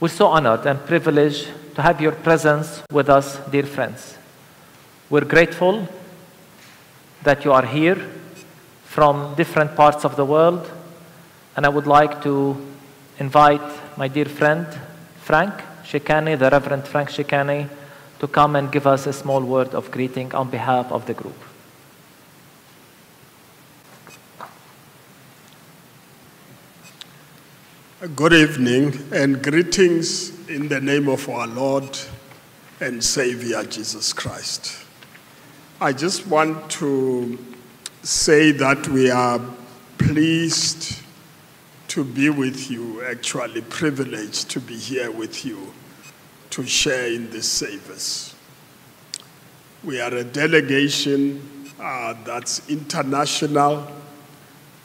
We're so honored and privileged to have your presence with us, dear friends. We're grateful that you are here from different parts of the world, and I would like to invite my dear friend Frank Chikane, the Reverend Frank Chikane, to come and give us a small word of greeting on behalf of the group. Good evening and greetings in the name of our Lord and Savior Jesus Christ. I just want to say that we are pleased to be with you, actually privileged to be here with you to share in this service. We are a delegation uh, that's international,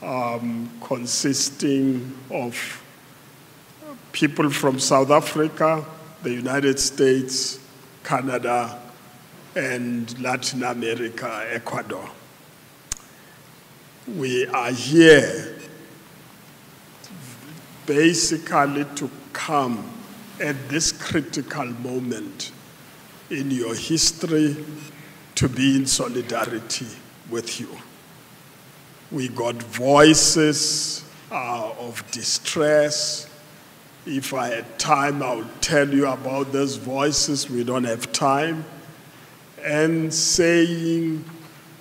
um, consisting of people from South Africa, the United States, Canada, and Latin America, Ecuador. We are here basically to come at this critical moment in your history to be in solidarity with you. We got voices uh, of distress, if I had time, I would tell you about those voices. We don't have time. And saying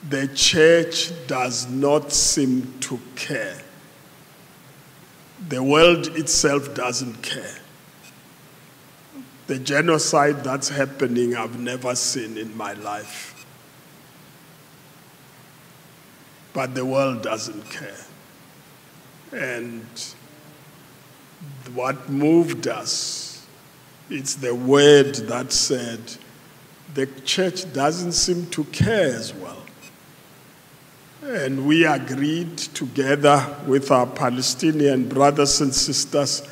the church does not seem to care. The world itself doesn't care. The genocide that's happening, I've never seen in my life. But the world doesn't care. And what moved us, it's the word that said, the church doesn't seem to care as well. And we agreed together with our Palestinian brothers and sisters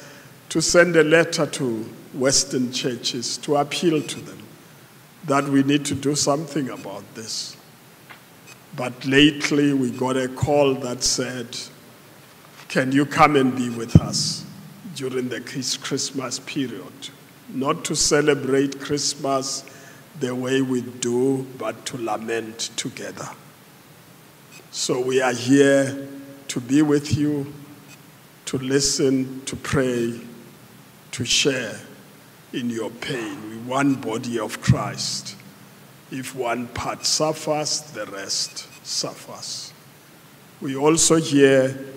to send a letter to Western churches to appeal to them that we need to do something about this. But lately we got a call that said, Can you come and be with us? During the Christmas period. Not to celebrate Christmas the way we do, but to lament together. So we are here to be with you, to listen, to pray, to share in your pain. We one body of Christ. If one part suffers, the rest suffers. We also here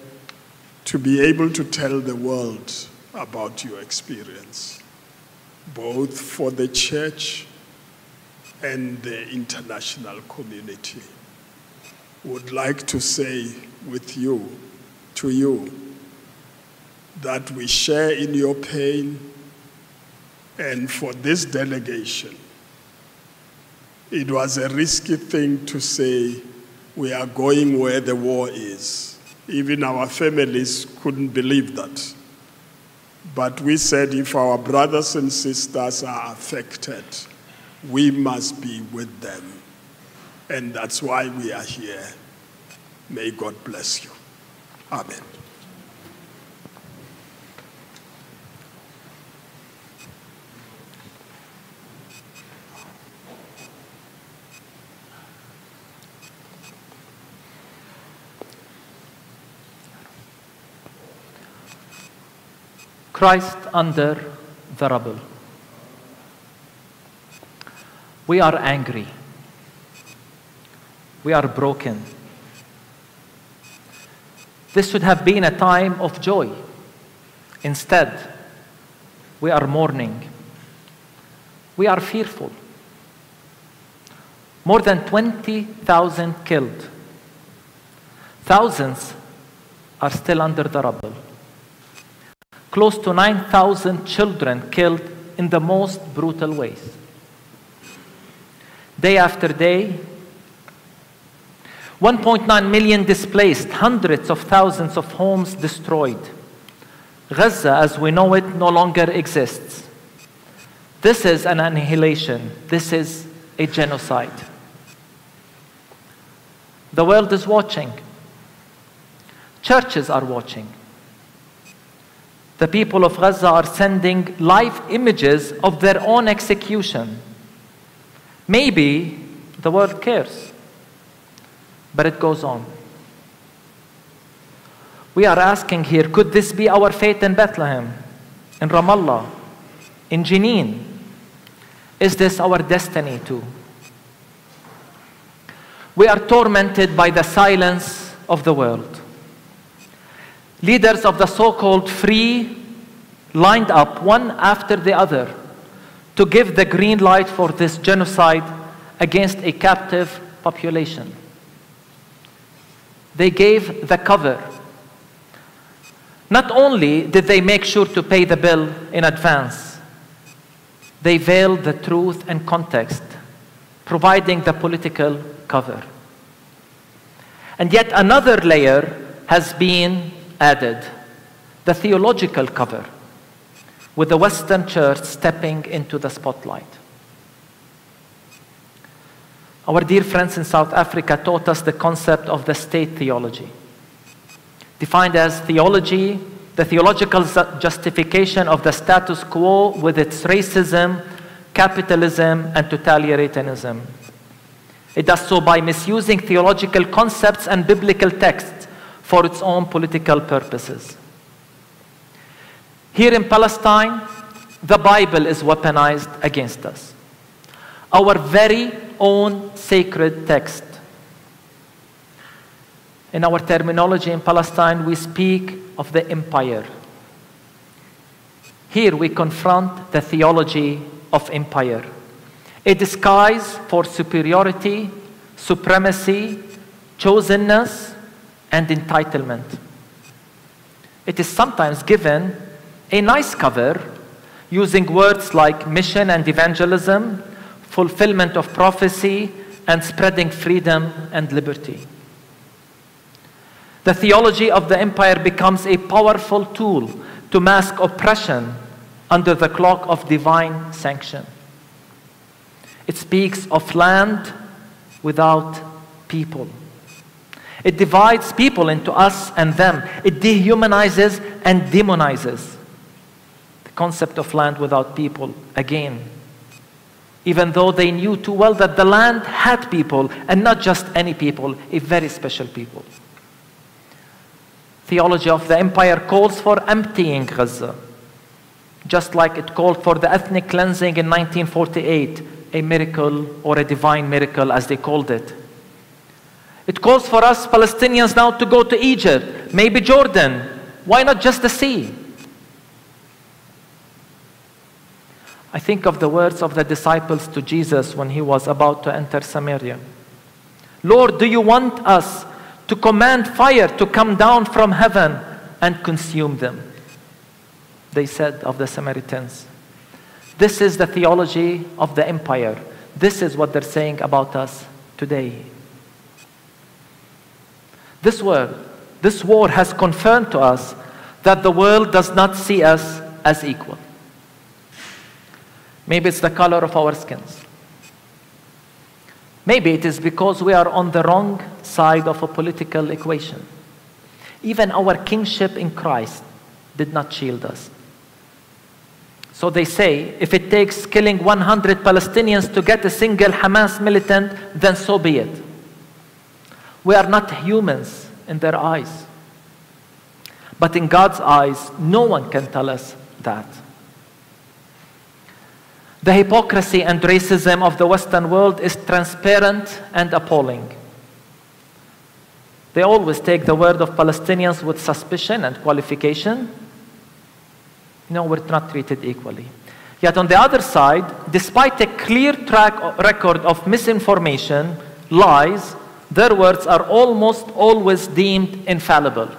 to be able to tell the world about your experience, both for the church and the international community. Would like to say with you, to you, that we share in your pain, and for this delegation, it was a risky thing to say we are going where the war is even our families couldn't believe that. But we said if our brothers and sisters are affected, we must be with them. And that's why we are here. May God bless you. Amen. Christ under the rubble. We are angry. We are broken. This should have been a time of joy. Instead, we are mourning. We are fearful. More than 20,000 killed. Thousands are still under the rubble close to 9,000 children killed in the most brutal ways. Day after day, 1.9 million displaced, hundreds of thousands of homes destroyed. Gaza, as we know it, no longer exists. This is an annihilation. This is a genocide. The world is watching. Churches are watching. The people of Gaza are sending live images of their own execution. Maybe the world cares, but it goes on. We are asking here could this be our fate in Bethlehem, in Ramallah, in Jenin? Is this our destiny too? We are tormented by the silence of the world. Leaders of the so called free lined up one after the other to give the green light for this genocide against a captive population. They gave the cover. Not only did they make sure to pay the bill in advance, they veiled the truth and context, providing the political cover. And yet another layer has been added the theological cover, with the Western church stepping into the spotlight. Our dear friends in South Africa taught us the concept of the state theology, defined as theology, the theological justification of the status quo with its racism, capitalism, and totalitarianism. It does so by misusing theological concepts and biblical texts for its own political purposes. Here in Palestine, the Bible is weaponized against us. Our very own sacred text. In our terminology in Palestine, we speak of the empire. Here we confront the theology of empire a disguise for superiority, supremacy, chosenness, and entitlement. It is sometimes given a nice cover using words like mission and evangelism, fulfillment of prophecy, and spreading freedom and liberty. The theology of the empire becomes a powerful tool to mask oppression under the cloak of divine sanction. It speaks of land without people. It divides people into us and them. It dehumanizes and demonizes the concept of land without people again. Even though they knew too well that the land had people, and not just any people, a very special people. Theology of the empire calls for emptying Gaza, just like it called for the ethnic cleansing in 1948 a miracle or a divine miracle, as they called it. It calls for us Palestinians now to go to Egypt, maybe Jordan. Why not just the sea? I think of the words of the disciples to Jesus when he was about to enter Samaria. Lord, do you want us to command fire to come down from heaven and consume them? They said of the Samaritans. This is the theology of the empire. This is what they're saying about us today. This war, this war has confirmed to us that the world does not see us as equal. Maybe it's the color of our skins. Maybe it is because we are on the wrong side of a political equation. Even our kingship in Christ did not shield us. So they say if it takes killing 100 Palestinians to get a single Hamas militant, then so be it. We are not humans in their eyes. But in God's eyes, no one can tell us that. The hypocrisy and racism of the Western world is transparent and appalling. They always take the word of Palestinians with suspicion and qualification no, we're not treated equally. Yet on the other side, despite a clear track record of misinformation, lies, their words are almost always deemed infallible.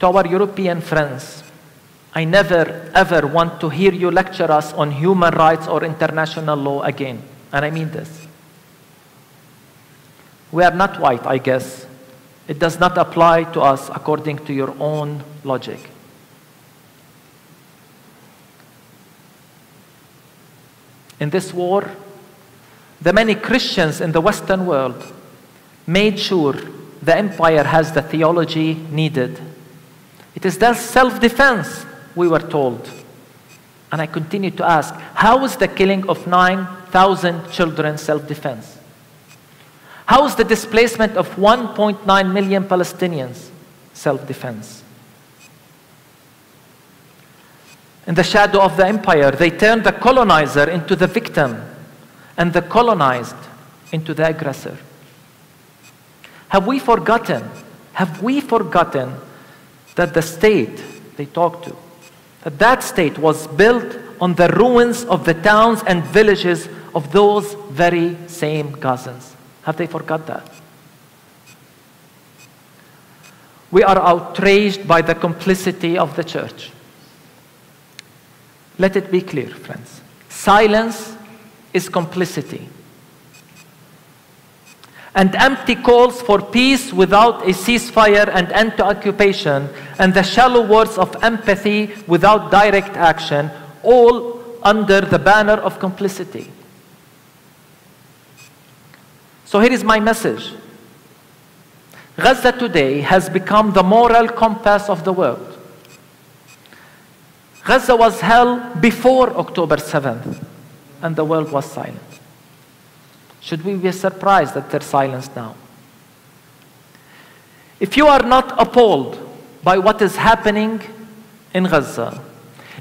To our European friends, I never ever want to hear you lecture us on human rights or international law again. And I mean this. We are not white, I guess, it does not apply to us according to your own logic. In this war, the many Christians in the Western world made sure the empire has the theology needed It is that self defense, we were told. And I continue to ask how is the killing of 9,000 children self defense? How is the displacement of 1.9 million Palestinians self defense? In the shadow of the empire, they turned the colonizer into the victim and the colonized into the aggressor. Have we forgotten? Have we forgotten that the state they talked to, that that state was built on the ruins of the towns and villages of those very same Gazans? Have they forgot that? We are outraged by the complicity of the church. Let it be clear, friends. Silence is complicity. And empty calls for peace without a ceasefire and end to occupation, and the shallow words of empathy without direct action, all under the banner of complicity. So here is my message Gaza today has become the moral compass of the world. Gaza was hell before October 7th, and the world was silent. Should we be surprised that there's silence now? If you are not appalled by what is happening in Gaza,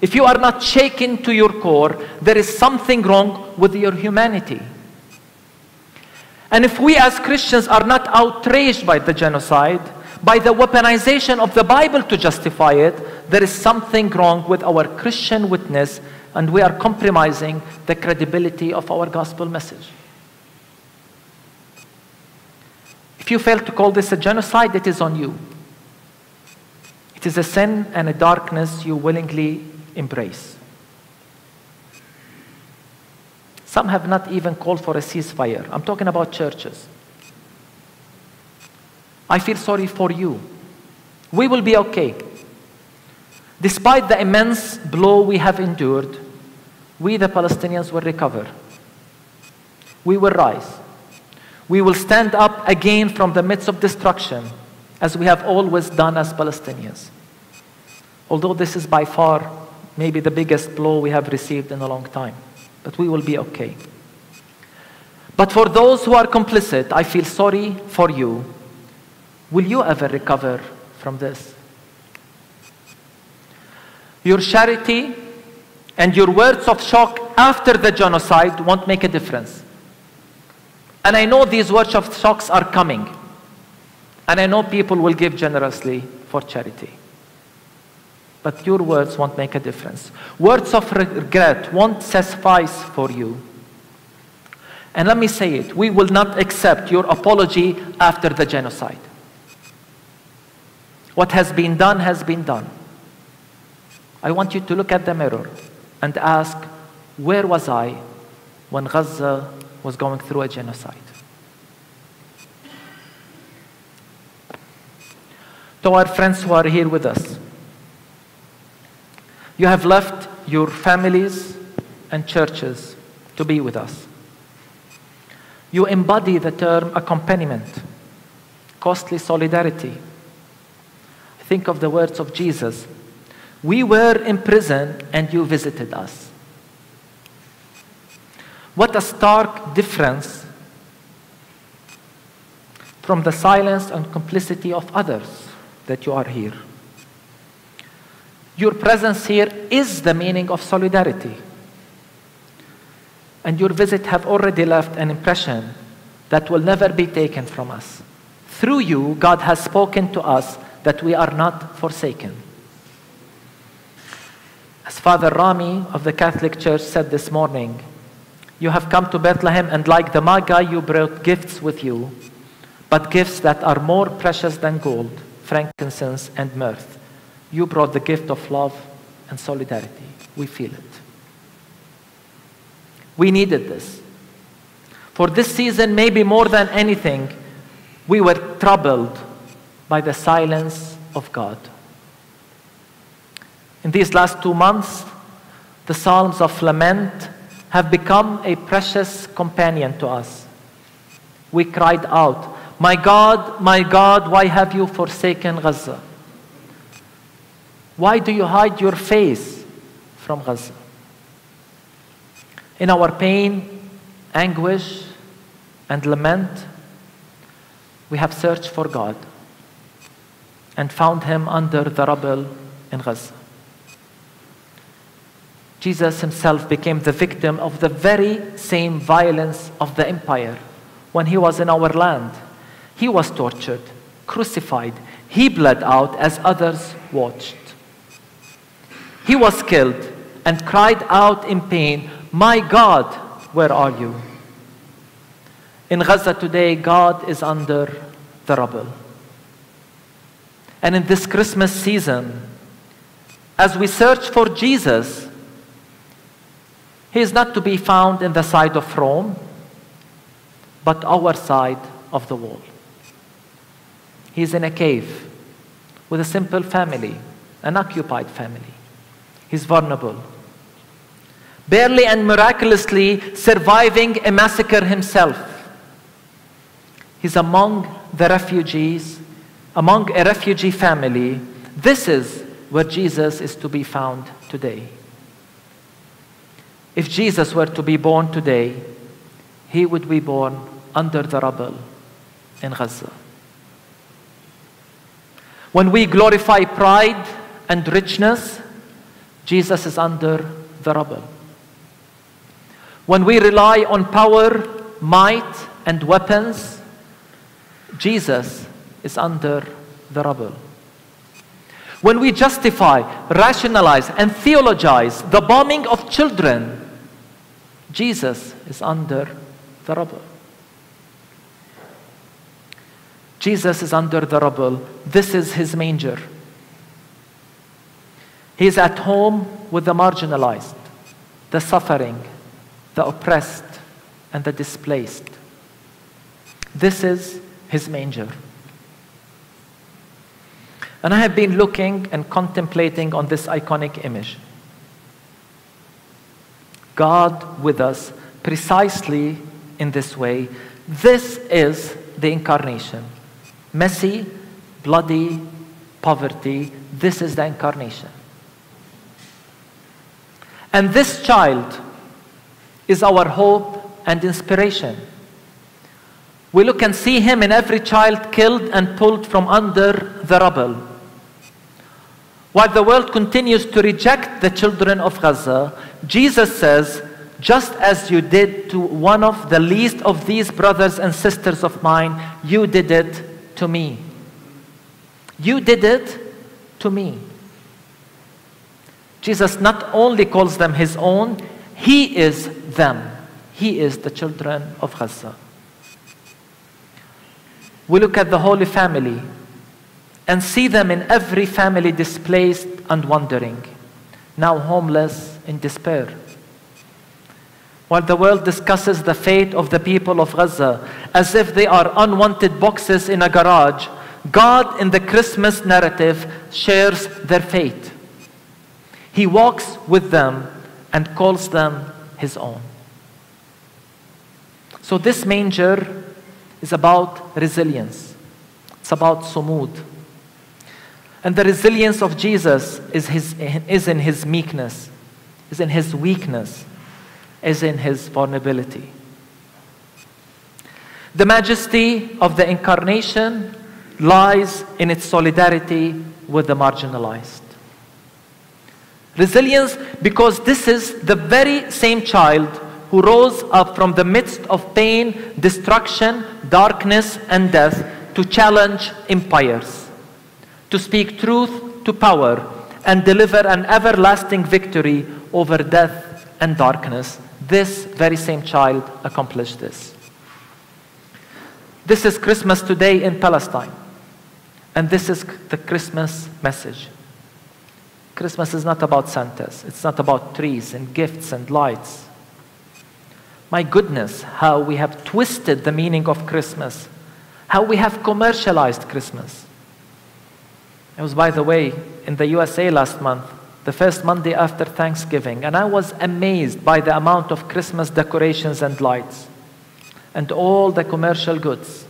if you are not shaken to your core, there is something wrong with your humanity. And if we as Christians are not outraged by the genocide, by the weaponization of the Bible to justify it, there is something wrong with our Christian witness and we are compromising the credibility of our gospel message. If you fail to call this a genocide, it is on you. It is a sin and a darkness you willingly embrace. Some have not even called for a ceasefire. I'm talking about churches. I feel sorry for you. We will be okay. Despite the immense blow we have endured, we, the Palestinians, will recover. We will rise. We will stand up again from the midst of destruction, as we have always done as Palestinians. Although this is by far maybe the biggest blow we have received in a long time but we will be okay. But for those who are complicit, I feel sorry for you. Will you ever recover from this? Your charity and your words of shock after the genocide won't make a difference. And I know these words of shocks are coming. And I know people will give generously for charity. But your words won't make a difference. Words of regret won't suffice for you. And let me say it we will not accept your apology after the genocide. What has been done has been done. I want you to look at the mirror and ask, where was I when Gaza was going through a genocide? To our friends who are here with us, you have left your families and churches to be with us. You embody the term accompaniment, costly solidarity. Think of the words of Jesus We were in prison and you visited us. What a stark difference from the silence and complicity of others that you are here. Your presence here is the meaning of solidarity. And your visit have already left an impression that will never be taken from us. Through you, God has spoken to us that we are not forsaken. As Father Rami of the Catholic Church said this morning, you have come to Bethlehem and like the Magi, you brought gifts with you, but gifts that are more precious than gold, frankincense, and myrrh. You brought the gift of love and solidarity. We feel it. We needed this. For this season, maybe more than anything, we were troubled by the silence of God. In these last two months, the Psalms of Lament have become a precious companion to us. We cried out, My God, my God, why have you forsaken Gaza? Why do you hide your face from Gaza? In our pain, anguish, and lament, we have searched for God and found him under the rubble in Gaza. Jesus himself became the victim of the very same violence of the empire when he was in our land. He was tortured, crucified, he bled out as others watched. He was killed and cried out in pain, My God, where are you? In Gaza today, God is under the rubble. And in this Christmas season, as we search for Jesus, he is not to be found in the side of Rome, but our side of the wall. He is in a cave with a simple family, an occupied family. He's vulnerable. Barely and miraculously surviving a massacre himself. He's among the refugees, among a refugee family. This is where Jesus is to be found today. If Jesus were to be born today, he would be born under the rubble in Gaza. When we glorify pride and richness, Jesus is under the rubble. When we rely on power, might, and weapons, Jesus is under the rubble. When we justify, rationalize, and theologize the bombing of children, Jesus is under the rubble. Jesus is under the rubble. This is his manger. He is at home with the marginalized, the suffering, the oppressed, and the displaced. This is his manger. And I have been looking and contemplating on this iconic image. God with us precisely in this way. This is the incarnation. Messy, bloody, poverty. This is the incarnation. And this child is our hope and inspiration. We look and see him in every child killed and pulled from under the rubble. While the world continues to reject the children of Gaza, Jesus says, just as you did to one of the least of these brothers and sisters of mine, you did it to me. You did it to me. Jesus not only calls them his own, he is them. He is the children of Gaza. We look at the Holy Family and see them in every family displaced and wandering, now homeless in despair. While the world discusses the fate of the people of Gaza as if they are unwanted boxes in a garage, God in the Christmas narrative shares their fate. He walks with them and calls them his own. So, this manger is about resilience, it's about sumud. And the resilience of Jesus is, his, is in his meekness, is in his weakness is in his vulnerability. The majesty of the incarnation lies in its solidarity with the marginalized. Resilience, because this is the very same child who rose up from the midst of pain, destruction, darkness, and death to challenge empires, to speak truth to power, and deliver an everlasting victory over death and darkness this very same child accomplished this. This is Christmas today in Palestine. And this is the Christmas message. Christmas is not about Santas, it's not about trees and gifts and lights. My goodness, how we have twisted the meaning of Christmas, how we have commercialized Christmas. I was, by the way, in the USA last month the first Monday after Thanksgiving, and I was amazed by the amount of Christmas decorations and lights and all the commercial goods.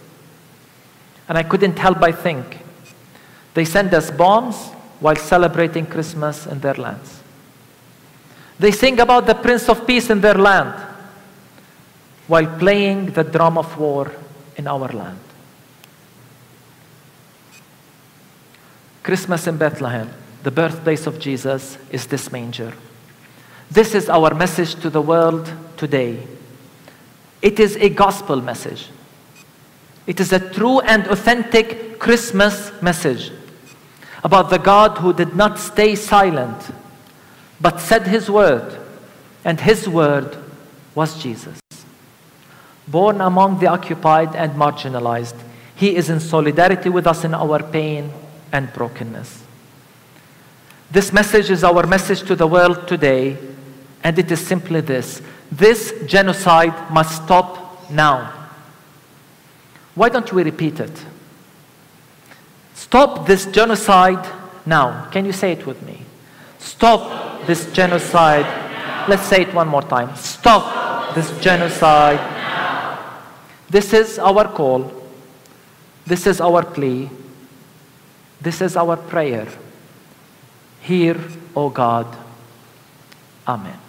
And I couldn't help but think they send us bombs while celebrating Christmas in their lands. They sing about the Prince of Peace in their land while playing the drum of war in our land. Christmas in Bethlehem, the birthplace of Jesus, is this manger. This is our message to the world today. It is a gospel message. It is a true and authentic Christmas message about the God who did not stay silent, but said his word, and his word was Jesus. Born among the occupied and marginalized, he is in solidarity with us in our pain and brokenness. This message is our message to the world today, and it is simply this this genocide must stop now. Why don't we repeat it? Stop this genocide now. Can you say it with me? Stop this genocide. Let's say it one more time. Stop this genocide. This is our call. This is our plea. This is our prayer. Hear, O God. Amen.